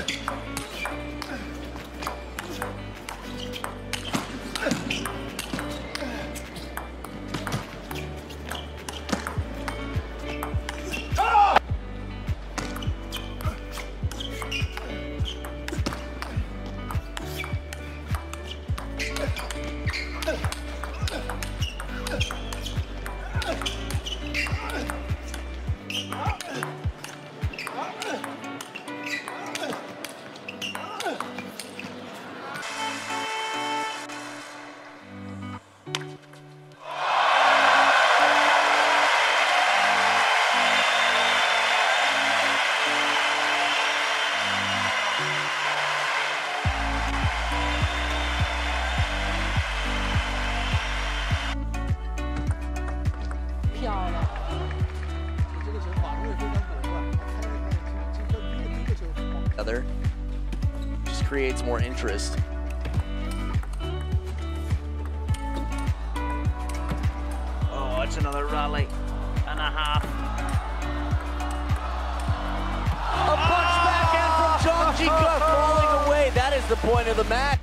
Ah! Other. Just creates more interest. Oh, it's another rally and a half. A punch backhand from Zhang Jike falling away. That is the point of the match.